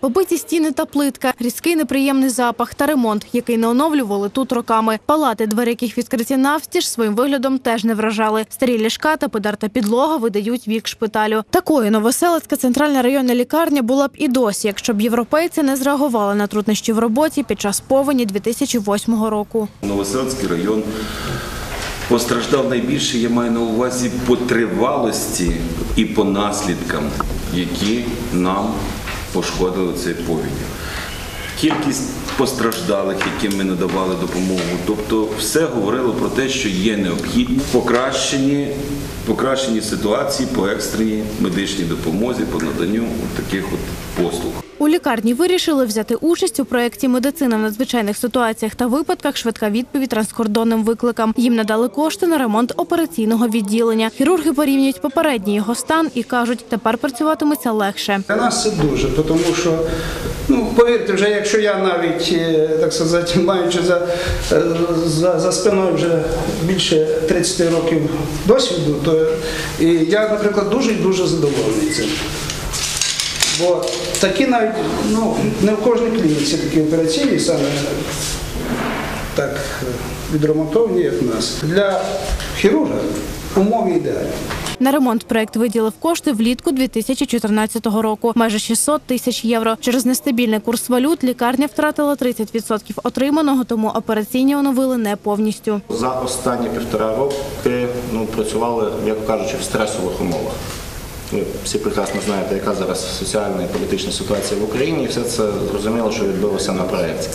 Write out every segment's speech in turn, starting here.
Побиті стіни та плитка, різкий неприємний запах та ремонт, який не оновлювали тут роками. Палати, двері яких відкриті навстіж, своїм виглядом теж не вражали. Старі ліжка та подерта підлога видають вік шпиталю. Такою новоселицька центральна районна лікарня була б і досі, якщо б європейці не зреагували на труднощі в роботі під час повені 2008 року. Новоселицький район постраждав найбільше, я маю на увазі по тривалості і по наслідкам, які нам пошкодили цей повінь. Кількість постраждалих, яким ми надавали допомогу. Тобто все говорило про те, що є необхідні покращені, покращені ситуації по екстреній медичній допомозі, по наданню таких от послуг. У лікарні вирішили взяти участь у проєкті Медицина в надзвичайних ситуаціях та випадках швидка відповідь транскордонним викликам. Їм надали кошти на ремонт операційного відділення. Хірурги порівнюють попередній його стан і кажуть, тепер працюватиметься легше. Для нас це дуже, тому що, ну, повірте, вже якщо я навіть, е, так сказати, маючи за, е, за, за спиною вже більше 30 років досвіду, то і я, наприклад, дуже і дуже задоволений цим. Бо такі навіть, ну, не в кожній клініці такі операційні саме так відремонтовані, як в нас. Для хірурга умови ідеальні. На ремонт проект виділив кошти влітку 2014 року, майже 600 тисяч євро. Через нестабільний курс валют лікарня втратила 30% отриманого, тому операційні оновили не повністю. За останні півтора роки ну, працювали, як кажучи, в стресових умовах. Ви всі прекрасно знаєте, яка зараз соціальна і політична ситуація в Україні, і все це зрозуміло, що відбулося на проєкті.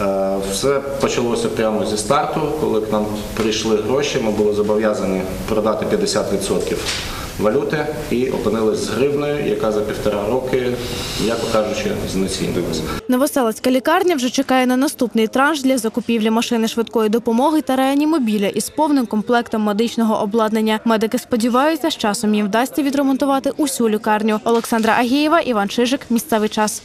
Е, Все почалося прямо зі старту, коли к нам прийшли гроші, ми були зобов'язані продати 50% валюти і опинились з гривною, яка за півтора роки, м'яко кажучи, знецінилася. Новоселецька лікарня вже чекає на наступний транш для закупівлі машини швидкої допомоги та реанімобіля із повним комплектом медичного обладнання. Медики сподіваються, з часом їм вдасться відремонтувати усю лікарню. Олександра Агієва, Іван Чижик. Місцевий час.